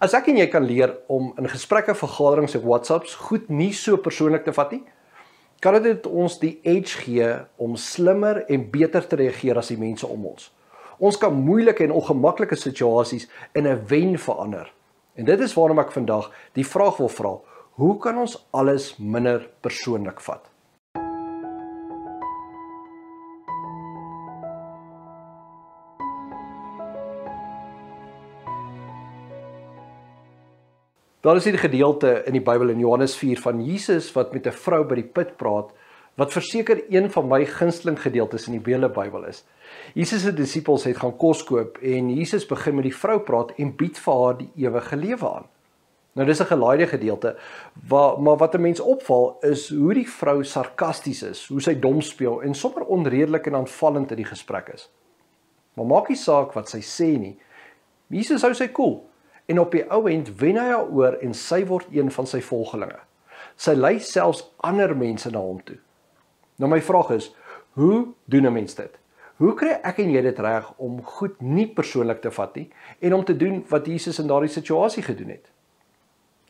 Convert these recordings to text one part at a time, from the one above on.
As ek en jy kan leer om in gesprekke, vergaderings en WhatsApps goed nie so persoonlik te vat nie, kan dit ons die edge gee om slimmer en beter te reageer as die mense om ons. Ons kan moeilike en ongemaklike situasies in 'n wen verander. En dit is waarom ek vandag die vraag wil vra: Hoe kan ons alles minder persoonlik vat? Daar is 'n gedeelte in die Bybel in Johannes 4 van Jesus wat met 'n vrou by die put praat wat verseker een van my gunsteling gedeeltes in die hele Bybel is. Jesus se disippels het gaan kos koop en Jesus begin met die vrou praat en bied vir haar die ewige lewe aan. Nou dis 'n gelaaide gedeelte waar maar wat 'n mens opval is hoe die vrou sarkasties is, hoe sy dom speel en sommer onredelik en aanvallend in die gesprek is. Maar maak nie saak wat sy sê nie. Jesus hou sy koel. Cool en op die ou end wen hy haar oor en sy word een van sy volgelinge. Sy lei selfs ander mense na hom toe. Nou my vraag is, hoe doen 'n mens dit? Hoe kry ek en jy dit reg om goed nie persoonlik te vat nie en om te doen wat Jesus in daardie situasie gedoen het?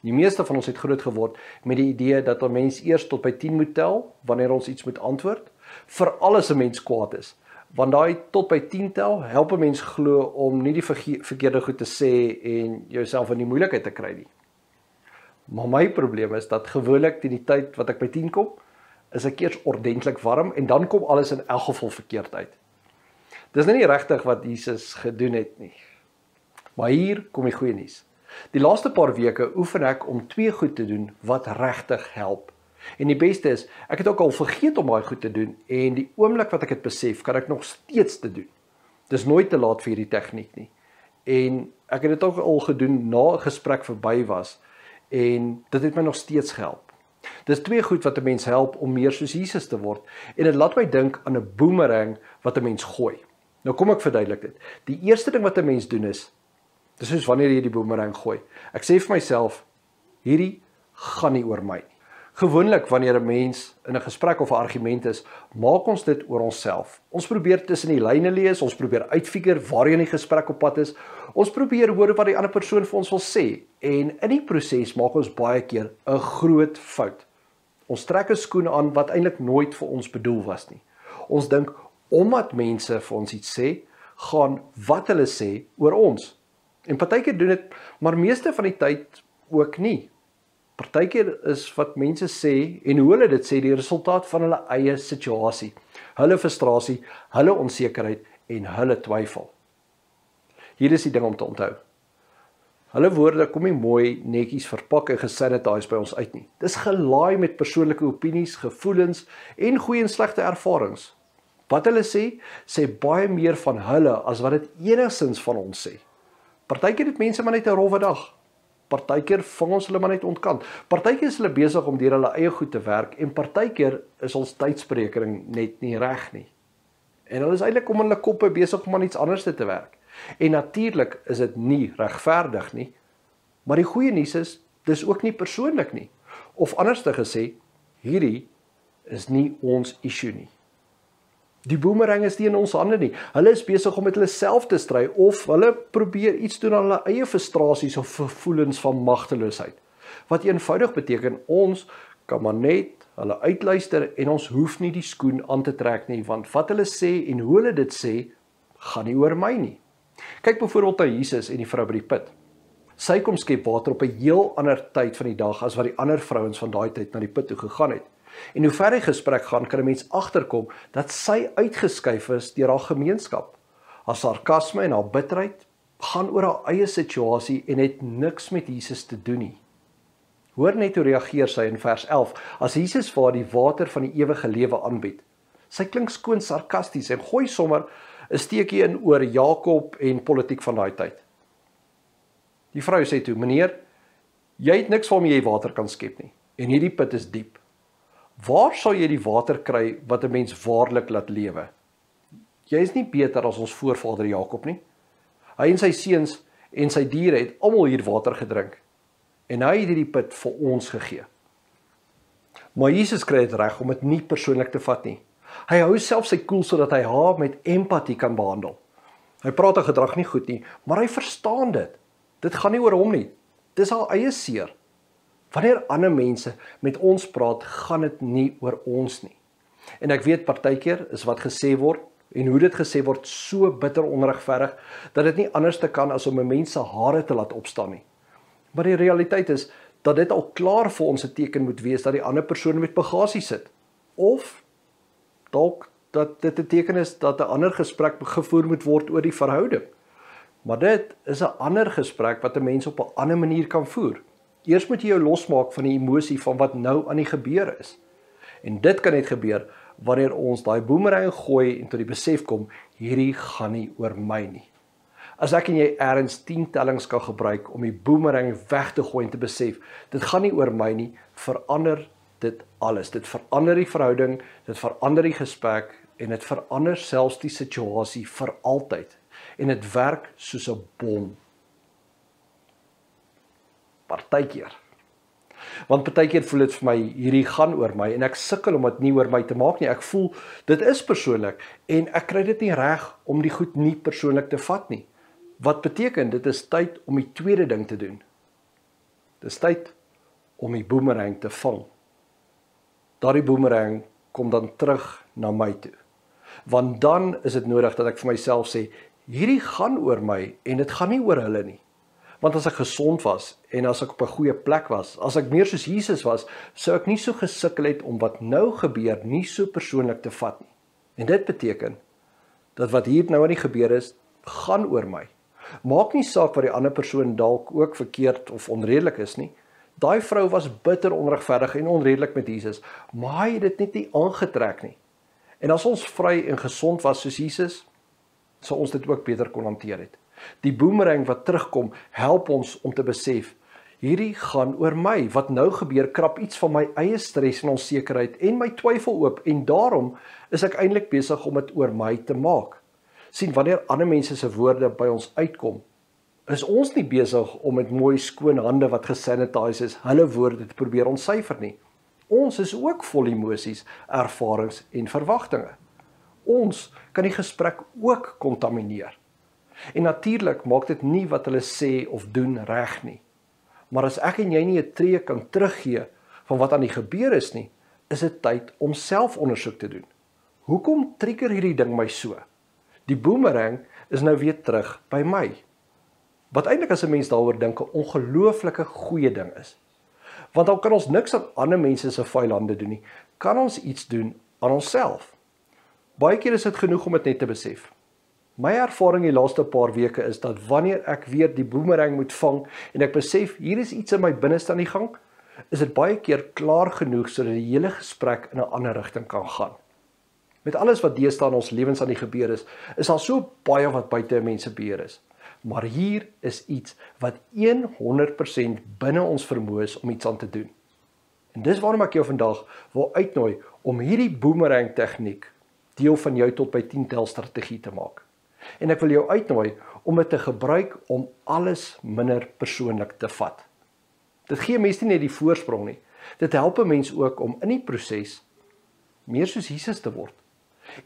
Die meeste van ons het groot geword met die idee dat 'n mens eers tot by 10 moet tel wanneer ons iets moet antwoord, vir alles 'n mens kwaad is want daai tot by 10 tel help 'n mens glo om nie die verkeerde goed te sê en jouself in die moeilikheid te kry nie. Maar my probleem is dat gewoonlik teen die tyd wat ek by 10 kom, is ek eers ordentlik warm en dan kom alles in elk geval verkeerd uit. Dis nou nie regtig wat Jesus gedoen het nie. Maar hier kom die goeie nuus. Die laaste paar weke oefen ek om twee goed te doen wat regtig help En die beste is, ek het ook al vergeet om daai goed te doen en die oomblik wat ek dit besef, kan ek nog steeds dit doen. Dis nooit te laat vir hierdie tegniek nie. En ek het dit ook al gedoen na 'n gesprek verby was en dit het my nog steeds gehelp. Dis twee goed wat 'n mens help om meer soos Jesus te word en dit laat my dink aan 'n boomerang wat 'n mens gooi. Nou kom ek verduidelik dit. Die eerste ding wat 'n mens doen is dis soos wanneer jy die boomerang gooi. Ek sê vir myself hierdie gaan nie oor my nie. Gewoonlik wanneer 'n mens in 'n gesprek of 'n argument is, maak ons dit oor onsself. Ons probeer tussen die lyne lees, ons probeer uitfigure waarheen die gesprek op pad is. Ons probeer hoor wat die ander persoon vir ons wil sê en in die proses maak ons baie keer 'n groot fout. Ons trek 'n skoen aan wat eintlik nooit vir ons bedoel was nie. Ons dink omdat mense vir ons iets sê, gaan wat hulle sê oor ons. En partykeer doen dit, maar meeste van die tyd ook nie. Partykeer is wat mense sê en hoe hulle dit sê die resultaat van hulle eie situasie, hulle frustrasie, hulle onsekerheid en hulle twyfel. Hier is die ding om te onthou. Hulle woorde kom nie mooi netjies verpak en gesanitiseer by ons uit nie. Dis gelaai met persoonlike opinies, gevoelens en goeie en slegte ervarings. Wat hulle sê, sê baie meer van hulle as wat dit enigsins van ons sê. Partykeer het mense maar net 'n rowwe dag. Partykeer vang ons hulle maar net ontkant. Partykeer is hulle besig om deur hulle eie goed te werk en partykeer is ons tydspreking net nie reg nie. En hulle is eintlik om in hulle koppe besig om aan iets anders te werk. En natuurlik is dit nie regverdig nie. Maar die goeie nuus is, dis ook nie persoonlik nie. Of anderste gesê, hierdie is nie ons issue nie. Die boomerang is nie in ons hande nie. Hulle is besig om met hulle self te stry of hulle probeer iets doen aan hulle eie frustrasies of gevoelens van magteloosheid. Wat eenvoudig beteken ons kan maar net hulle uitluister en ons hoef nie die skoen aan te trek nie want wat hulle sê en hoe hulle dit sê gaan nie oor my nie. Kyk byvoorbeeld na Jesus en die vrou by die put. Sy kom skep water op 'n heel ander tyd van die dag as wat die ander vrouens van daai tyd na die put toe gegaan het. En hoe ver die gesprek gaan, kan 'n mens agterkom dat sy uitgeskuif is deur haar gemeenskap. Haar sarkasme en haar bitterheid gaan oor haar eie situasie en het niks met Jesus te doen nie. Hoor net hoe reageer sy in vers 11 as Jesus vir haar die water van die ewige lewe aanbied. Sy klink skoon sarkasties en gooi sommer 'n steekie in oor Jakob en politiek van daai tyd. Die vrou sê toe: "Meneer, jy het niks waarmee jy water kan skep nie en hierdie put is diep. Waar sal jy die water kry wat 'n mens waarlik laat lewe? Jy is nie beter as ons voorvader Jakob nie. Hy en sy seuns en sy diere het almal hier water gedrink en hy het hierdie put vir ons gegee. Maar Jesus kry dit reg om dit nie persoonlik te vat nie. Hy hou self sy koel sodat hy haar met empatie kan behandel. Hy praat haar gedrag nie goed nie, maar hy verstaan dit. Dit gaan nie oor hom nie. Dis haar eie seer. Wanneer ander mense met ons praat, gaan dit nie oor ons nie. En ek weet partykeer is wat gesê word en hoe dit gesê word so bitter onregverdig dat dit nie anders te kan as om 'n mens se hare te laat opstaan nie. Maar die realiteit is dat dit al klaar vir ons 'n teken moet wees dat die ander persoon met bagasie sit of dalk dat dit 'n teken is dat 'n ander gesprek gevoer moet word oor die verhouding. Maar dit is 'n ander gesprek wat 'n mens op 'n ander manier kan voer. Eers moet jy jou losmaak van die emosie van wat nou aan die gebeur is. En dit kan net gebeur wanneer ons daai boomerang gooi en tot die besef kom hierdie gaan nie oor my nie. As ek en jy eers 10 tellings kan gebruik om die boomerang weg te gooi en te besef dit gaan nie oor my nie, verander dit alles. Dit verander die verhouding, dit verander die gesprek en dit verander selfs die situasie vir altyd. En dit werk soos 'n bom. Partykeer Want partykeer voel dit vir my hierdie gaan oor my en ek sukkel om dit nie oor my te maak nie. Ek voel dit is persoonlik en ek kry dit nie reg om die goed nie persoonlik te vat nie. Wat beteken dit is tyd om die tweede ding te doen. Dis tyd om die boomerang te vang. Daardie boomerang kom dan terug na my toe. Want dan is dit nodig dat ek vir myself sê hierdie gaan oor my en dit gaan nie oor hulle nie. Want as ek gesond was en as ek op 'n goeie plek was, as ek meer soos Jesus was, sou ek nie so gesukkel het om wat nou gebeur nie so persoonlik te vat nie. En dit beteken dat wat hier nou aan die gebeur is, gaan oor my. Maak nie saak wat die ander persoon dalk ook verkeerd of onredelik is nie. Daai vrou was bitter onregverdig en onredelik met Jesus, maar hy het dit net nie aangetrek nie. En as ons vry en gesond was soos Jesus, sou ons dit ook beter kon hanteer het. Die boomerang wat terugkom, help ons om te besef hierdie gaan oor my. Wat nou gebeur, krap iets van my eie stres en onsekerheid en my twyfel oop en daarom is ek eintlik besig om dit oor my te maak. sien wanneer ander mense se woorde by ons uitkom, is ons nie besig om met mooi skoon hande wat gesanitiseer is, hulle woorde te probeer ontsyfer nie. Ons is ook vol emosies, ervarings en verwagtinge. Ons kan die gesprek ook kontamineer. En natuurlik maak dit nie wat hulle sê of doen reg nie. Maar as ek en jy nie 'n tree kan teruggee van wat aan die gebeur is nie, is dit tyd om selfondersoek te doen. Hoekom trigger hierdie ding my so? Die boomerang is nou weer terug by my. Wat eintlik as 'n mens daaroor dink 'n ongelooflike goeie ding is. Want dan kan ons niks aan ander mense se vyande doen nie. Kan ons iets doen aan onsself? Baie keer is dit genoeg om dit net te besef. My ervaring die laaste paar weke is dat wanneer ek weer die boomerang moet vang en ek besef hier is iets in my binneste aan die gang, is dit baie keer klaar genoeg sodat die hele gesprek in 'n ander rigting kan gaan. Met alles wat deesdae in ons lewens aan die gebeur is, is daar so baie wat buite mense beheer is. Maar hier is iets wat 100% binne ons vermoë is om iets aan te doen. En dis waarom ek jou vandag wil uitnooi om hierdie boomerang tegniek deel van jou tot by 10 tel strategie te maak. En ek wil jou uitnooi om dit te gebruik om alles minder persoonlik te vat. Dit gee mense nie net die voorsprong nie. Dit help 'n mens ook om in die proses meer soos Jesus te word.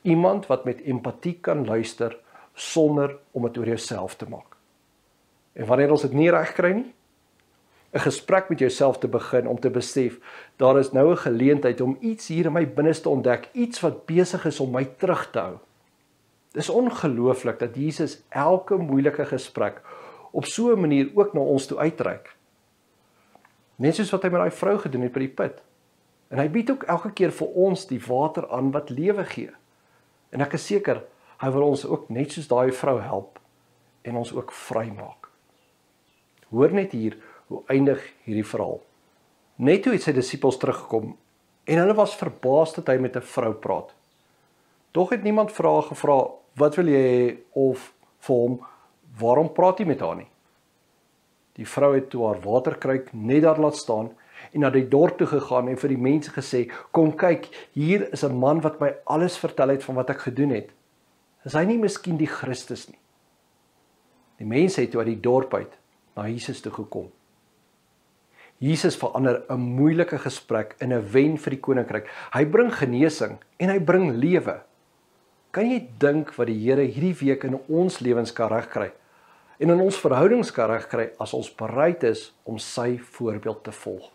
Iemand wat met empatie kan luister sonder om dit oor jouself te maak. En wanneer ons dit nie reg kry nie, 'n gesprek met jouself te begin om te besef daar is nou 'n geleentheid om iets hier in my binneste ontdek, iets wat besig is om my terug te hou. Dis ongelooflik dat Jesus elke moeilike gesprek op so 'n manier ook na ons toe uitreik. Net soos wat hy met daai vrou gedoen het by die put. En hy bied ook elke keer vir ons die water aan wat lewe gee. En ek is seker hy wil ons ook net soos daai vrou help en ons ook vrymaak. Hoor net hier hoe eindig hierdie verhaal. Net toe het sy disippels teruggekom en hulle was verbaas dat hy met 'n vrou praat. Tog het niemand vrae gevra wat wil jy hê of vir hom waarom praat jy met haar nie? Die vrou het toe haar waterkruik net daar laat staan en na die dorp toe gegaan en vir die mense gesê: "Kom kyk, hier is 'n man wat my alles vertel het van wat ek gedoen het. Is hy nie miskien die Christus nie?" Die mense het toe uit die dorp uit na Jesus toe gekom. Jesus verander 'n moeilike gesprek in 'n wen vir die koninkryk. Hy bring genesing en hy bring lewe. Kan jy dink wat die Here hierdie week in ons lewens kan regkry? en in ons verhoudings kan regkry as ons bereid is om sy voorbeeld te volg.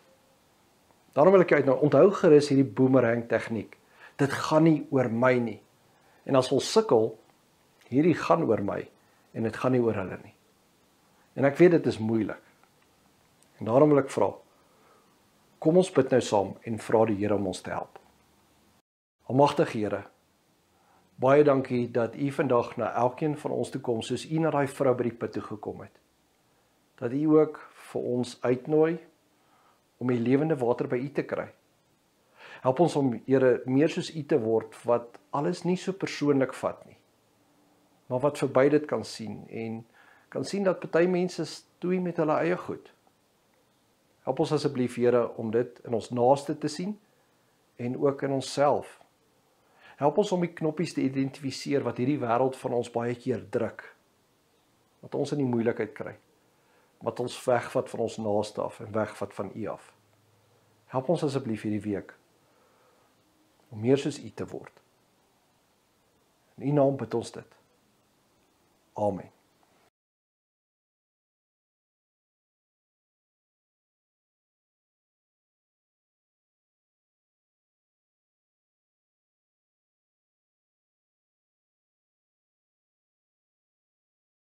Daarom wil ek uit nou onthou gerus hierdie boomerang tegniek. Dit gaan nie oor my nie. En as ons sukkel, hierdie gaan oor my en dit gaan nie oor hulle nie. En ek weet dit is moeilik. En daarom wil ek vra kom ons bid nou saam en vra die Here om ons te help. Almagtige Here, baie dankie dat U vandag na elkeen van ons toe kom soos U na daai vrou by die put toe gekom het. Dat U ook vir ons uitnooi om die lewende water by U te kry. Help ons om Here meer soos U te word wat alles nie so persoonlik vat nie. Maar wat verby dit kan sien en kan sien dat party mense stoei met hulle eie goed. Help ons asseblief Here om dit in ons naaste te sien en ook in onsself. Help ons om die knoppies te identifiseer wat hierdie wêreld van ons baie keer druk. Wat ons in die moeilikheid kry. Wat ons wegvat van ons naaste af en wegvat van U af. Help ons asseblief hierdie week om meer soos U te word. In U naam bid ons dit. Amen.